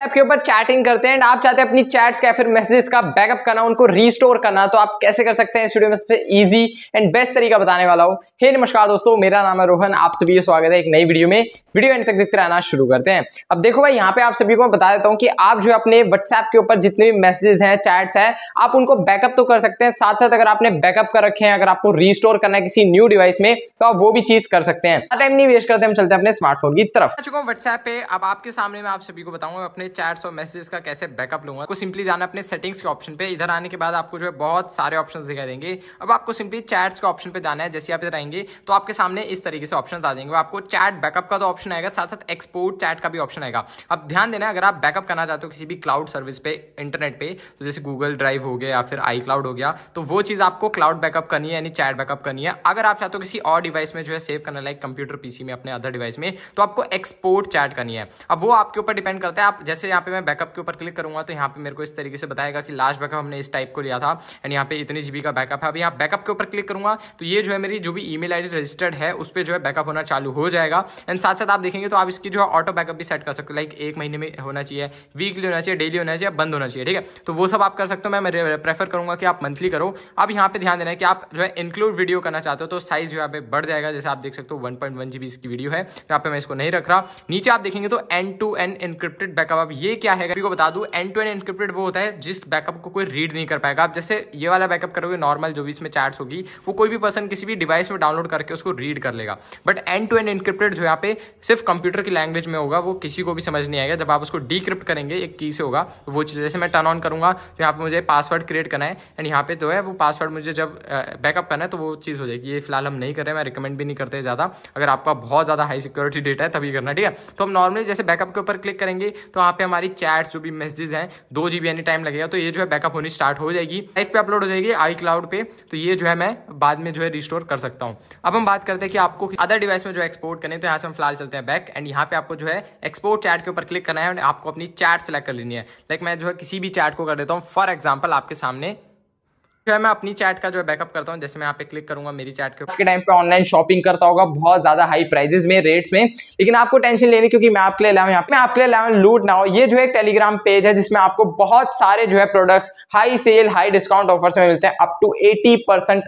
App के ऊपर chatting करते हैं एंड आप चाहते हैं अपनी चैट्स का फिर मैसेजेस का बैकअप करना, उनको रीस्टोर करना तो आप कैसे कर सकते हैं इस वीडियो में इजी एंड बेस्ट तरीका बताने वाला हूँ। हे नमस्कार दोस्तों, मेरा नाम है रोहन, आप सभी का स्वागत है एक नई वीडियो में। वीडियो एंड तक देखते रहना शुरू करते हैं। अब देखो भाई, यहाँ पे आप सभी को बता देता हूँ कि आप जो अपने व्हाट्सएप के ऊपर जितने भी मैसेजेस हैं चैट्स हैं, आप उनको बैकअप तो कर सकते हैं। साथ साथ अगर आपने बैकअप कर रखे हैं, अगर आपको रीस्टोर करना है किसी न्यू डिवाइस में तो आप वो भी चीज़ कर सकते हैं। टाइम नहीं वेस्ट करते, हम चलते हैं अपने स्मार्टफ़ोन की तरफ़। व्हाट्सएप पे। अब आपके सामने मैं आप सभी को बताऊँगा अपने चैट्स और मैसेजेस का कैसे बैकअप लूँगा? आपको सिंपली जाना अपने सेटिंग्स के ऑप्शन पे। इधर आने के बाद आपको जो है बहुत सारे ऑप्शन दिखाई देंगे। अब आपको सिंपली चैट्स के ऑप्शन पे जाना है, जैसे आप इधर आएँगे तो आपके सामने इस तरीके से ऑप्शन आ जाएँगे। आपको चैट बैकअप का तो ऑप्शन आएगा साथ साथ एक्सपोर्ट चैट का भी ऑप्शन आएगा। अब ध्यान देना, अगर आप बैकअप करना चाहते हो किसी भी क्लाउड सर्विस पे इंटरनेट पे तो जैसे गूगल ड्राइव हो गया या फिर आई क्लाउड हो गया तो वो चीज़ आपको क्लाउड बैकअप करनी है, यानी चैट बैकअप करनी है। अगर आप चाहते हो किसी और डिवाइस में जो है सेव करना लाइक कंप्यूटर पीसी में, अपने अदर डिवाइस में तो आपको एक्सपोर्ट चैट करनी है। अब वो आपके ऊपर डिपेंड करता है, आप जैसे यहाँ पे मैं बैकअप के ऊपर क्लिक करूँगा तो यहाँ पे मेरे को इस तरीके से बताएगा कि लास्ट बैकअप हमने इस टाइप को लिया था। एंड यहाँ पे इतनी जीबी का बैकअप है। अब यहाँ बैकअप के ऊपर क्लिक करूँगा तो ये जो है मेरी जो भी ईमेल आईडी रजिस्टर्ड है, उस पर जो है बैकअप होना चालू हो जाएगा। एंड साथ साथ आप देखेंगे तो आप इसकी जो है ऑटो बैकअप भी सेट कर सकते हो। लाइक एक महीने में होना चाहिए वीकली होना चाहिए डेली होना चाहिए, बंद होना चाहिए, ठीक है? तो वो सब आप कर सकते हो। मैं प्रेफर करूँगा कि आप मंथली करो। अब यहाँ पे ध्यान देना है कि आप जो है इंक्लूड वीडियो करना चाहते हो तो साइज़ जो है बढ़ जाएगा। जैसे आप देख सकते हो वन पॉइंट इसकी वीडियो है। यहाँ पे मैं इसको नहीं रख रहा। नीचे आप देखेंगे तो end to end encrypted backup अब ये क्या है? को बता दू एन टू एंड इनक्रिप्टेड वो होता है जिस बैकअप को कोई रीड नहीं कर पाएगा। आप जैसे ये वाला बैकअप करोगे नॉर्मल जो भी इसमें चैट्स होगी, वो कोई भी पर्सन किसी भी डिवाइस में डाउनलोड करके उसको रीड कर लेगा। But end to end encrypted जो यहाँ पे सिर्फ़ कंप्यूटर की लैंग्वेज में होगा, वो किसी को भी समझ नहीं आएगा। जब आप उसको डीक्रिप्ट करेंगे, एक की से होगा तो वो चीज़, जैसे मैं टर्न ऑन करूँगा तो यहाँ पे मुझे पासवर्ड क्रिएट करना है। एंड यहाँ पे जो है, वो पासवर्ड मुझे जब बैकअप करना है तो वो चीज़ हो जाएगी। ये फ़िलहाल हम नहीं कर रहे मैं रिकमेंड भी नहीं करते ज़्यादा। अगर आपका बहुत ज़्यादा हाई सिक्योरिटी डेटा है, तभी करना, ठीक है? तो हम नॉर्मली जैसे बैकअप के ऊपर क्लिक करेंगे तो वहाँ पे हमारी चैट्स जो भी मैसेजेस हैं, दो जी एनी टाइम लगेगा तो ये जो है बैकअप होनी स्टार्ट हो जाएगी। लाइफ पे अपलोड हो जाएगी आई क्लाउड पे तो ये जो है मैं बाद में जो है रिस्टोर कर सकता हूँ। अब हम बात करते हैं कि आपको अदर डिवाइस में जो एक्सपोर्ट करने तो यहाँ से हम फ़िलहाल चलते हैं बैक एंड यहाँ पे आपको जो है एक्सपोर्ट चैट के ऊपर क्लिक करना है आपको अपनी चैट सेलेक्ट कर लेनी है। लाइक मैं जो है किसी भी चैट को कर देता हूँ। फॉर एग्ज़ाम्पल आपके सामने जो है मैं अपनी चैट का जो है बैकअप करता हूँ, जैसे मैं यहाँ पे क्लिक करूँगा मेरी चैट के के टाइम पे ऑनलाइन शॉपिंग करता होगा, बहुत ज़्यादा हाई प्राइजेस में रेट्स में। लेकिन आपको टेंशन लेनी, क्योंकि मैं आपके लिए लाऊं यहाँ पे, मैं आपके लिए लाऊं लूट ना हो ये जो है टेलीग्राम पेज है, जिसमें आपको बहुत सारे जो है products high sale high discount offers में मिलते हैं up to eighty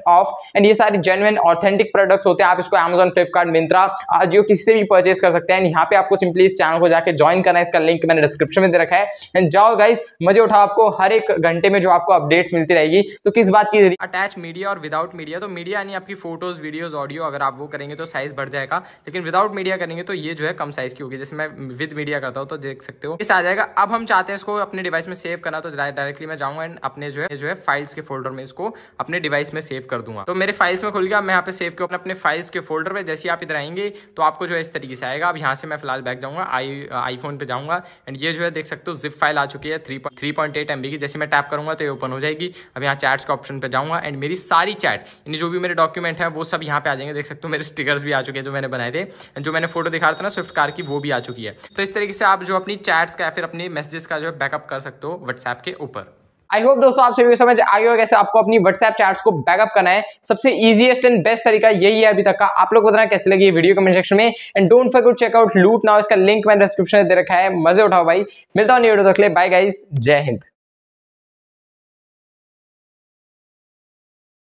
off and ये सारे जेनुअन ऑथेंटिक प्रोडक्ट्स होते हैं। आप इसको अमेजोन फ्लिपकार्ट मिंत्रा जियो किसी से भी परचेज कर सकते हैं। यहाँ पे आपको सिंपली इस चैनल को जाकर ज्वाइन करना है। इसका लिंक मैंने डिस्क्रिप्शन में दे रखा है। एंड जाओ गाइस मज़े उठाओ आपको। हर एक घंटे में जो आपको अपडेट्स मिलती रहेगी। तो किस बात की अटैच मीडिया और विदाउट मीडिया। तो मीडिया यानी आपकी फ़ोटोज़, वीडियोज़, ऑडियो, अगर आप वो करेंगे तो साइज़ बढ़ जाएगा। लेकिन विदाउट मीडिया करेंगे तो ये जो है कम साइज़ की होगी। जैसे मैं विद मीडिया करता हूँ तो देख सकते हो। इस आ जाएगा। अब हम चाहते हैं इसको अपने डिवाइस में सेव करना तो डायरेक्टली मैं जाऊँगा एंड अपने जो है जो है फाइल्स के फोल्डर में इसको अपने डिवाइस में सेव कर दूँगा। तो मेरे फाइल्स में खुल गया। मैं यहाँ पे सेव किया अपने फाइल्स के फोल्डर में जैसे आप इधर आएँगे तो आपको जो है इस तरीके से आएगा। अब यहाँ से मैं फ़िलहाल बैक जाऊँगा। आई आईफोन पे जाऊँगा। एंड ये जो है देख सकते हो जिप फ़ाइल आ चुकी है। Three three point eight MB की। जैसे मैं टैप करूँगा तो ये ओपन हो जाएगी। अब यहाँ चैट्स का ऑप्शन पे जाऊँगा एंड मेरी सारी चैट यानी जो भी मेरे डॉक्यूमेंट है, वो सब यहाँ पे आ जाएँगे। देख सकते हो मेरे स्टिकर्स भी आ चुके हैं जो मैंने बनाए थे। एंड जो मैंने फ़ोटो दिखा रहा था ना स्विफ्ट कार की, वो भी आ चुकी है। तो इस तरीके से आप जो अपनी चैट्स का या फिर अपनी मैसेजेस का जो है बैकअप कर सकते हो व्हाट्सएप के ऊपर। आई होप दोस्तों आप सभी समझ आगे हो कैसे आपको अपनी व्हाट्सएप चैट्स को बैकअप करना है। सबसे इजीएस्ट एंड बेस्ट तरीका यही है अभी तक का। आप लोग बताना कैसे लगी वीडियो कमेंट सेक्शन में। And don't forget check out loot now इसका लिंक मैंने डिस्क्रिप्शन में दे रखा है। मज़े उठाओ भाई। मिलता हूँ वीडियो तक ले बाय गाइस जय हिंद।